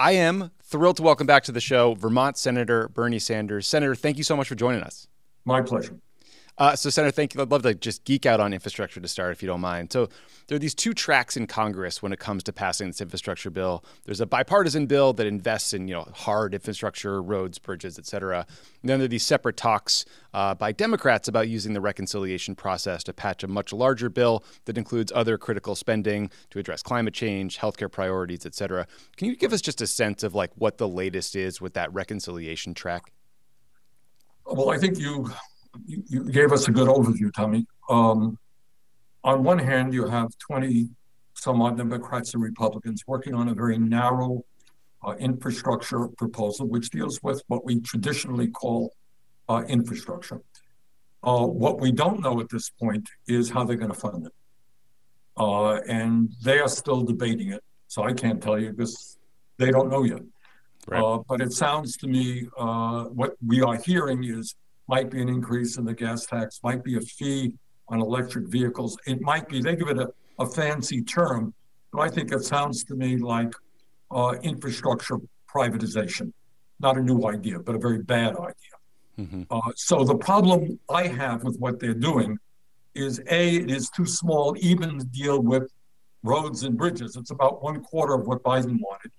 I am thrilled to welcome back to the show Vermont Senator Bernie Sanders. Senator, thank you so much for joining us. My pleasure. Uh, so, Senator, thank you. I'd love to just geek out on infrastructure to start, if you don't mind. So, there are these two tracks in Congress when it comes to passing this infrastructure bill. There's a bipartisan bill that invests in you know hard infrastructure, roads, bridges, et cetera. And then there are these separate talks uh, by Democrats about using the reconciliation process to patch a much larger bill that includes other critical spending to address climate change, healthcare priorities, et cetera. Can you give us just a sense of like what the latest is with that reconciliation track? Well, I think you you gave us a good overview, Tommy. Um, on one hand, you have 20 some odd Democrats and Republicans working on a very narrow uh, infrastructure proposal, which deals with what we traditionally call uh, infrastructure. Uh, what we don't know at this point is how they're going to fund it. Uh, and they are still debating it. So I can't tell you because they don't know yet. Right. Uh, but it sounds to me uh, what we are hearing is might be an increase in the gas tax, might be a fee on electric vehicles. It might be, they give it a, a fancy term, but I think it sounds to me like uh, infrastructure privatization. Not a new idea, but a very bad idea. Mm-hmm. Uh, so the problem I have with what they're doing is A, it is too small even to deal with roads and bridges. It's about one quarter of what Biden wanted.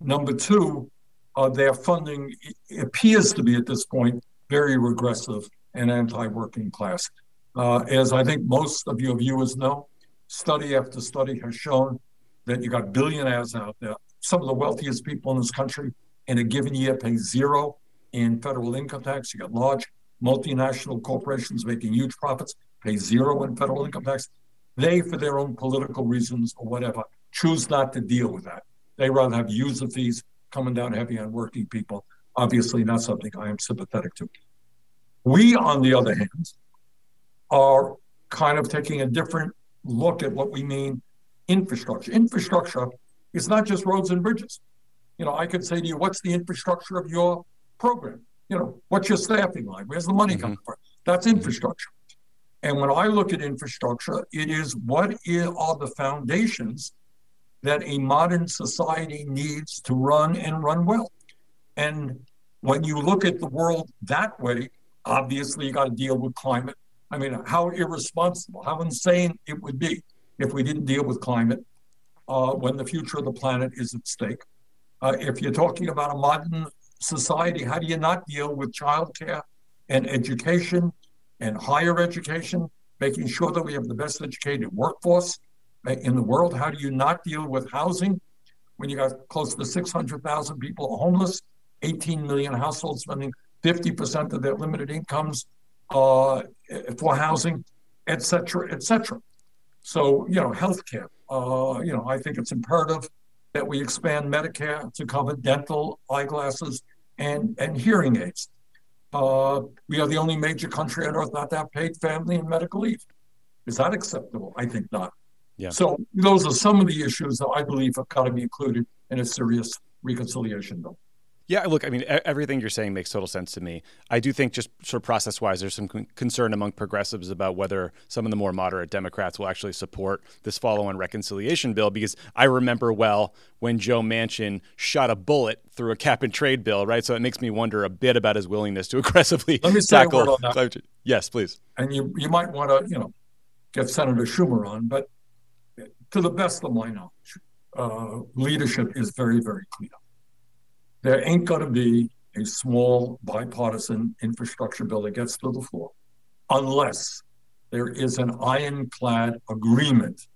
Number two, uh, their funding appears to be at this point very regressive and anti-working class. Uh, as I think most of your viewers know, study after study has shown that you got billionaires out there. Some of the wealthiest people in this country in a given year pay zero in federal income tax. You got large multinational corporations making huge profits, pay zero in federal income tax. They, for their own political reasons or whatever, choose not to deal with that. They rather have user fees coming down heavy on working people obviously not something I am sympathetic to. We, on the other hand, are kind of taking a different look at what we mean infrastructure. Infrastructure is not just roads and bridges. You know, I could say to you, what's the infrastructure of your program? You know, what's your staffing line? Where's the money mm-hmm. coming from? That's infrastructure. And when I look at infrastructure, it is what are the foundations that a modern society needs to run and run well. And when you look at the world that way, obviously you got to deal with climate. I mean, how irresponsible, how insane it would be if we didn't deal with climate uh, when the future of the planet is at stake. Uh, if you're talking about a modern society, how do you not deal with childcare and education and higher education, making sure that we have the best educated workforce uh, in the world? How do you not deal with housing when you got close to 600,000 people homeless 18 million households spending 50% of their limited incomes uh, for housing, et cetera, et cetera. So, you know, healthcare, uh, you know, I think it's imperative that we expand Medicare to cover dental, eyeglasses, and, and hearing aids. Uh, we are the only major country on earth not to have paid family and medical leave. Is that acceptable? I think not. Yeah. So those are some of the issues that I believe have got to be included in a serious reconciliation bill. Yeah, look, I mean, everything you're saying makes total sense to me. I do think, just sort of process wise, there's some concern among progressives about whether some of the more moderate Democrats will actually support this follow on reconciliation bill. Because I remember well when Joe Manchin shot a bullet through a cap and trade bill, right? So it makes me wonder a bit about his willingness to aggressively Let me tackle. Yes, please. And you, you might want to, you know, get Senator Schumer on, but to the best of my knowledge, uh, leadership is very, very clear there ain't going to be a small bipartisan infrastructure bill that gets to the floor unless there is an ironclad agreement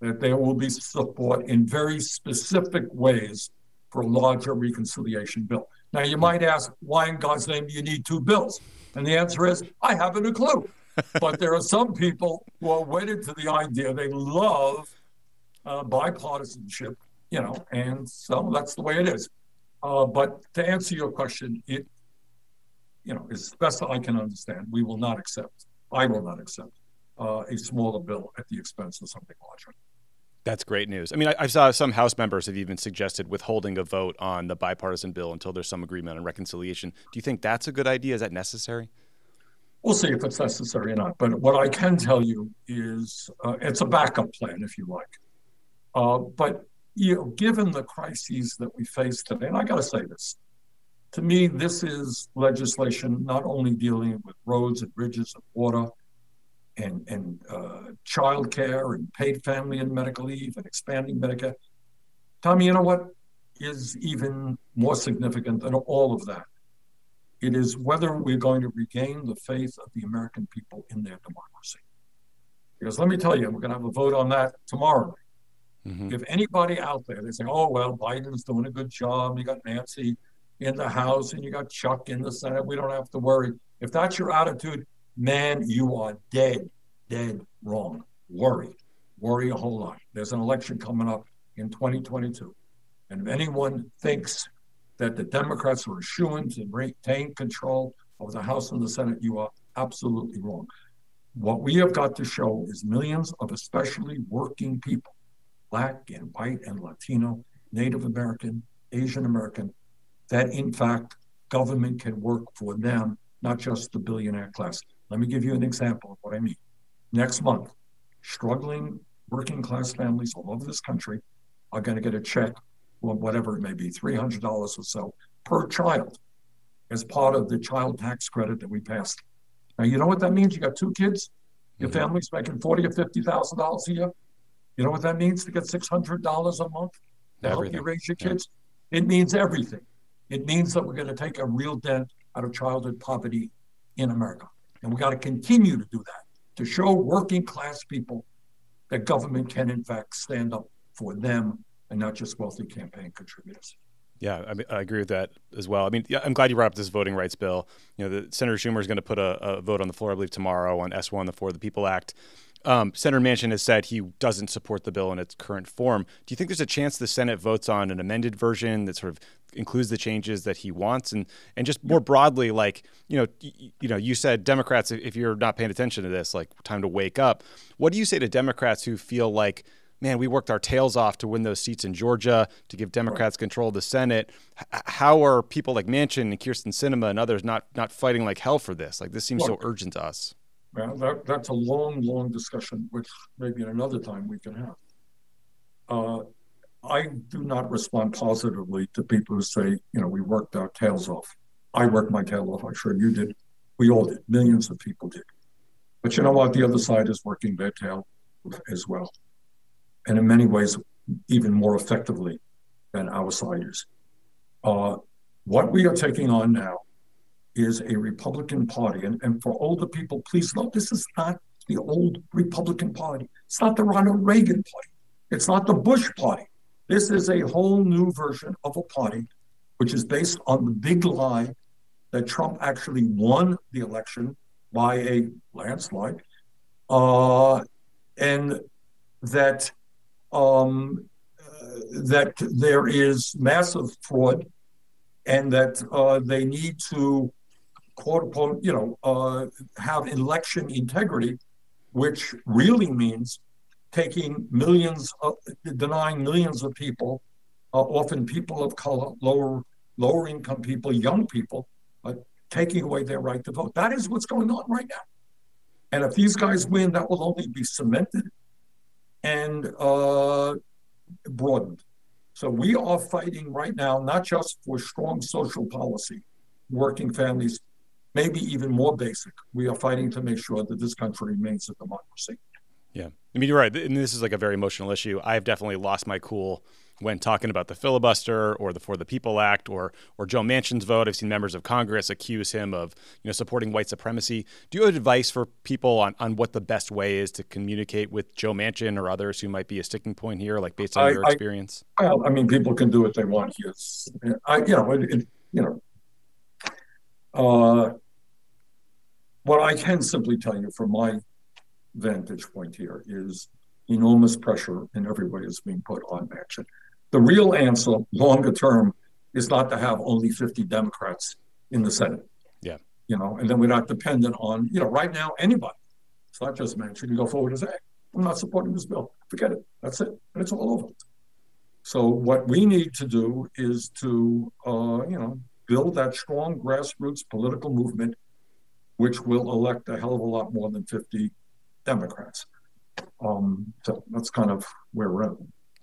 that there will be support in very specific ways for a larger reconciliation bill. Now, you might ask, why in God's name do you need two bills? And the answer is, I haven't a clue. but there are some people who are wedded to the idea they love uh, bipartisanship, you know, and so that's the way it is. Uh, but to answer your question, it, you know, as best I can understand, we will not accept, I will not accept uh, a smaller bill at the expense of something larger. That's great news. I mean, I, I, saw some House members have even suggested withholding a vote on the bipartisan bill until there's some agreement on reconciliation. Do you think that's a good idea? Is that necessary? We'll see if it's necessary or not. But what I can tell you is uh, it's a backup plan, if you like. Uh, but you know, given the crises that we face today, and I got to say this, to me, this is legislation not only dealing with roads and bridges and water and, and uh, child care and paid family and medical leave and expanding Medicare. Tommy, you know what is even more significant than all of that? It is whether we're going to regain the faith of the American people in their democracy. Because let me tell you, we're going to have a vote on that tomorrow Mm-hmm. If anybody out there, they say, oh, well, Biden's doing a good job. You got Nancy in the House and you got Chuck in the Senate. We don't have to worry. If that's your attitude, man, you are dead, dead wrong. Worry, worry a whole lot. There's an election coming up in 2022. And if anyone thinks that the Democrats are eschewing to retain control of the House and the Senate, you are absolutely wrong. What we have got to show is millions of especially working people Black and white and Latino, Native American, Asian American, that in fact government can work for them, not just the billionaire class. Let me give you an example of what I mean. Next month, struggling working class families all over this country are going to get a check, well, whatever it may be, $300 or so per child as part of the child tax credit that we passed. Now, you know what that means? You got two kids, your mm-hmm. family's making forty or fifty thousand dollars a year. You know what that means to get $600 a month to help you raise your kids? Yeah. It means everything. It means that we're going to take a real dent out of childhood poverty in America. And we got to continue to do that to show working class people that government can, in fact, stand up for them and not just wealthy campaign contributors. Yeah, I, mean, I agree with that as well. I mean, yeah, I'm glad you brought up this voting rights bill. You know, the, Senator Schumer is going to put a, a, vote on the floor, I believe, tomorrow on S1, the For the People Act. Um, Senator Manchin has said he doesn't support the bill in its current form. Do you think there's a chance the Senate votes on an amended version that sort of includes the changes that he wants? And and just more broadly, like you know, y- you know, you said Democrats, if you're not paying attention to this, like time to wake up. What do you say to Democrats who feel like man, we worked our tails off to win those seats in Georgia to give Democrats control of the Senate. H- how are people like Manchin and Kyrsten Sinema and others not not fighting like hell for this? Like this seems so urgent to us. Well, that, that's a long, long discussion, which maybe at another time we can have. Uh, I do not respond positively to people who say, you know, we worked our tails off. I worked my tail off. I'm sure you did. We all did. Millions of people did. But you know what? The other side is working their tail as well. And in many ways, even more effectively than outsiders. Uh, what we are taking on now is a Republican Party. And, and for older people, please note this is not the old Republican Party. It's not the Ronald Reagan Party. It's not the Bush Party. This is a whole new version of a party which is based on the big lie that Trump actually won the election by a landslide, uh, and that um, that there is massive fraud, and that uh, they need to quote unquote, you know, uh, have election integrity, which really means taking millions, of, denying millions of people, uh, often people of color, lower lower income people, young people, uh, taking away their right to vote. That is what's going on right now. And if these guys win, that will only be cemented and uh, broadened. So we are fighting right now, not just for strong social policy, working families, maybe even more basic. We are fighting to make sure that this country remains a democracy. Yeah. I mean, you're right. And this is like a very emotional issue. I've definitely lost my cool when talking about the filibuster or the For the People Act or or Joe Manchin's vote. I've seen members of Congress accuse him of, you know, supporting white supremacy. Do you have advice for people on, on what the best way is to communicate with Joe Manchin or others who might be a sticking point here, like based on I, your experience? I, well, I mean, people can do what they want. Yes. I, you know, it, it, you know, uh, what I can simply tell you from my vantage point here is enormous pressure in every way is being put on Manchin. The real answer, longer term, is not to have only 50 Democrats in the Senate. Yeah. You know, and then we're not dependent on, you know, right now, anybody. It's not just Manchin. You go forward and say, I'm not supporting this bill. Forget it. That's it. And it's all over. So what we need to do is to, uh, you know, build that strong grassroots political movement, which will elect a hell of a lot more than 50 Democrats. Um, so that's kind of where we're at.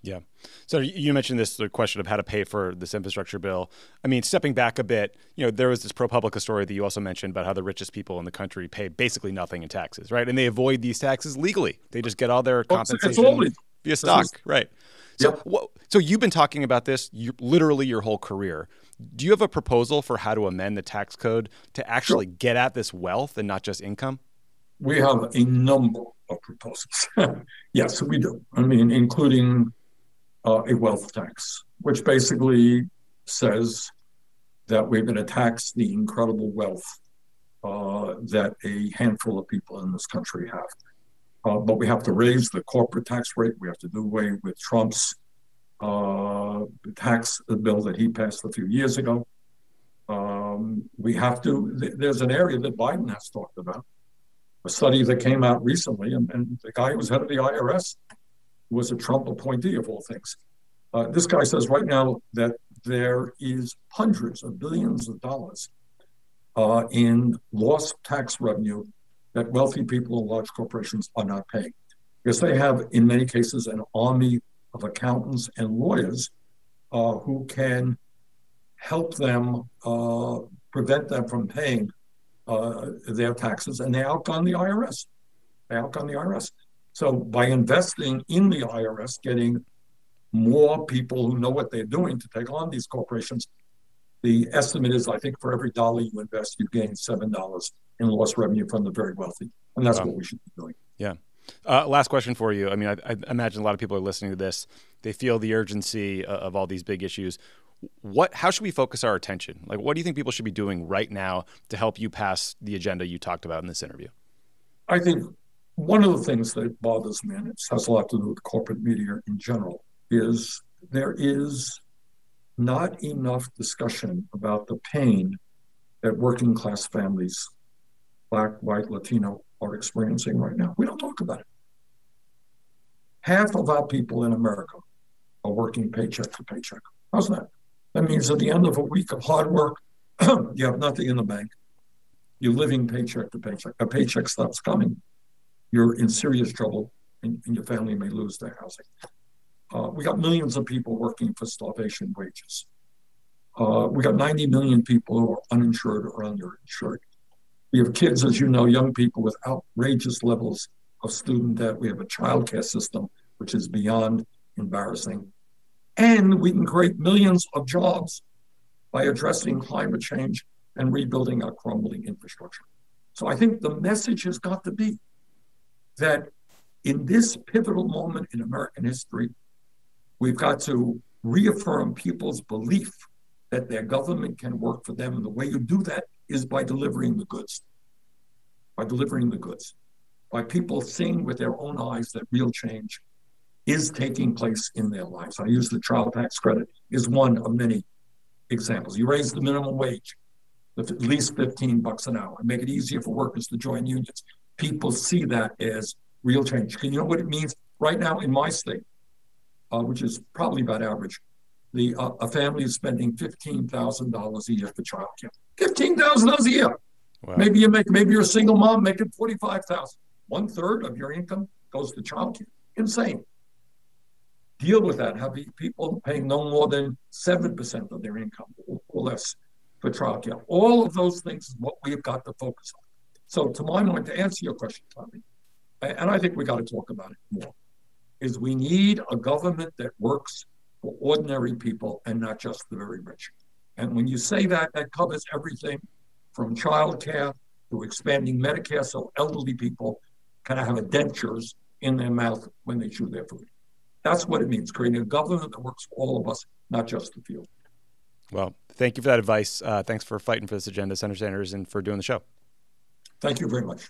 Yeah. So you mentioned this the question of how to pay for this infrastructure bill. I mean, stepping back a bit, you know, there was this ProPublica story that you also mentioned about how the richest people in the country pay basically nothing in taxes, right? And they avoid these taxes legally. They just get all their compensation via stock, right? So, yep. what, so you've been talking about this you, literally your whole career. Do you have a proposal for how to amend the tax code to actually sure. get at this wealth and not just income? We have a number of proposals. yes, we do. I mean, including uh, a wealth tax, which basically says that we're going to tax the incredible wealth uh, that a handful of people in this country have. Uh, but we have to raise the corporate tax rate. We have to do away with Trump's tax bill that he passed a few years ago. Um, we have to, th- there's an area that Biden has talked about, a study that came out recently, and, and the guy who was head of the IRS was a Trump appointee of all things. Uh, this guy says right now that there is hundreds of billions of dollars uh, in lost tax revenue that wealthy people and large corporations are not paying. Because they have, in many cases, an army of accountants and lawyers uh, who can help them uh, prevent them from paying uh, their taxes, and they outgun the IRS. They outgun the IRS. So by investing in the IRS, getting more people who know what they're doing to take on these corporations, the estimate is I think for every dollar you invest, you gain seven dollars in lost revenue from the very wealthy, and that's wow. what we should be doing. Yeah. Uh, last question for you. I mean, I, I, imagine a lot of people are listening to this. They feel the urgency of, of all these big issues. What? How should we focus our attention? Like, what do you think people should be doing right now to help you pass the agenda you talked about in this interview? I think one of the things that bothers me, and it has a lot to do with corporate media in general, is there is not enough discussion about the pain that working class families, black, white, Latino, are experiencing right now. We don't talk about it. Half of our people in America are working paycheck to paycheck. How's that? That means at the end of a week of hard work, you have nothing in the bank. You're living paycheck to paycheck. A paycheck stops coming you're in serious trouble and, and your family may lose their housing. Uh, we got millions of people working for starvation wages. Uh, we got 90 million people who are uninsured or underinsured. We have kids, as you know, young people with outrageous levels of student debt. We have a child care system, which is beyond embarrassing. And we can create millions of jobs by addressing climate change and rebuilding our crumbling infrastructure. So I think the message has got to be that in this pivotal moment in American history, we've got to reaffirm people's belief that their government can work for them. And the way you do that is by delivering the goods, by delivering the goods, by people seeing with their own eyes that real change is taking place in their lives. I use the child tax credit is one of many examples. You raise the minimum wage, at least 15 bucks an hour, and make it easier for workers to join unions people see that as real change. Can you know what it means right now in my state, uh, which is probably about average? The uh, a family is spending fifteen thousand dollars a year for childcare. Fifteen thousand dollars a year. Wow. Maybe you make maybe you're a single mom making forty five thousand. One third of your income goes to childcare. Insane. Deal with that. Have people paying no more than seven percent of their income or less for childcare. All of those things is what we've got to focus on. So, to my mind, to answer your question, Tommy, and I think we got to talk about it more, is we need a government that works ordinary people and not just the very rich. And when you say that, that covers everything from childcare to expanding Medicare so elderly people kind of have dentures in their mouth when they chew their food. That's what it means, creating a government that works for all of us, not just the few. Well, thank you for that advice. Uh, thanks for fighting for this agenda, Senator Sanders, and for doing the show. Thank you very much.